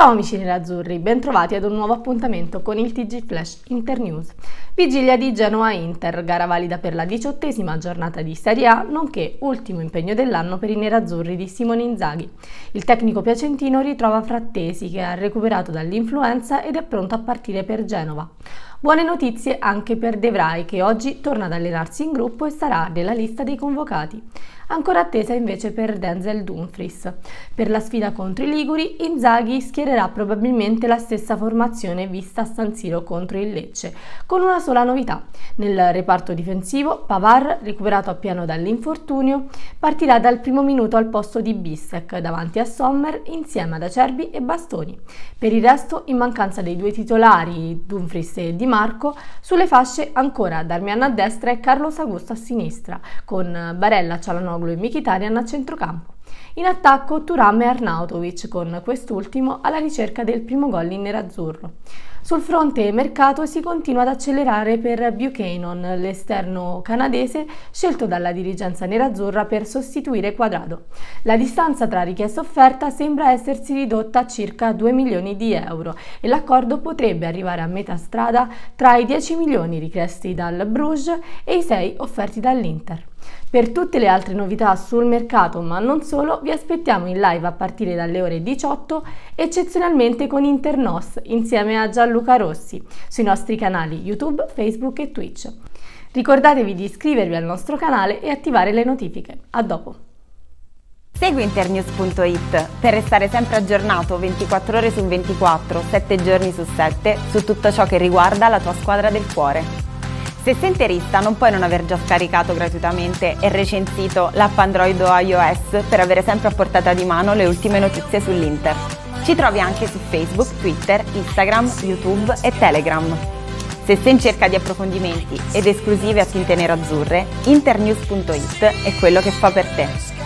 Ciao amici nerazzurri, bentrovati ad un nuovo appuntamento con il TG Flash Internews. Vigilia di Genoa-Inter, gara valida per la diciottesima giornata di Serie A, nonché ultimo impegno dell'anno per i nerazzurri di Simone Inzaghi. Il tecnico piacentino ritrova Frattesi che ha recuperato dall'influenza ed è pronto a partire per Genova. Buone notizie anche per De Vrij che oggi torna ad allenarsi in gruppo e sarà nella lista dei convocati. Ancora attesa invece per Denzel Dumfries. Per la sfida contro i Liguri, Inzaghi schiererà probabilmente la stessa formazione vista a San Siro contro il Lecce, con una sola novità. Nel reparto difensivo, Pavar, recuperato appieno dall'infortunio, partirà dal primo minuto al posto di Bissek davanti a Sommer insieme ad Acerbi e Bastoni. Per il resto, in mancanza dei due titolari, Dumfries e Di Marco, sulle fasce ancora Darmian a destra e Carlos Augusto a sinistra, con Barella, Cialanoglu Calhanoglu e Mkhitaryan a centrocampo. In attacco Turam e Arnautovic, con quest'ultimo alla ricerca del primo gol in nerazzurro. Sul fronte mercato si continua ad accelerare per Buchanan, l'esterno canadese scelto dalla dirigenza nerazzurra per sostituire Quadrado. La distanza tra richiesta e offerta sembra essersi ridotta a circa 2 milioni di euro e l'accordo potrebbe arrivare a metà strada tra i 10 milioni richiesti dal Bruges e i 6 offerti dall'Inter. Per tutte le altre novità sul mercato, ma non solo, vi aspettiamo in live a partire dalle ore 18, eccezionalmente con Internos, insieme a Gianluca Rossi, sui nostri canali YouTube, Facebook e Twitch. Ricordatevi di iscrivervi al nostro canale e attivare le notifiche. A dopo! Segui internews.it per restare sempre aggiornato 24 ore su 24, 7 giorni su 7 su tutto ciò che riguarda la tua squadra del cuore. Se sei interista non puoi non aver già scaricato gratuitamente e recensito l'app Android o iOS per avere sempre a portata di mano le ultime notizie sull'Inter. Ci trovi anche su Facebook, Twitter, Instagram, YouTube e Telegram. Se sei in cerca di approfondimenti ed esclusive a tinte nero-azzurre, internews.it è quello che fa per te.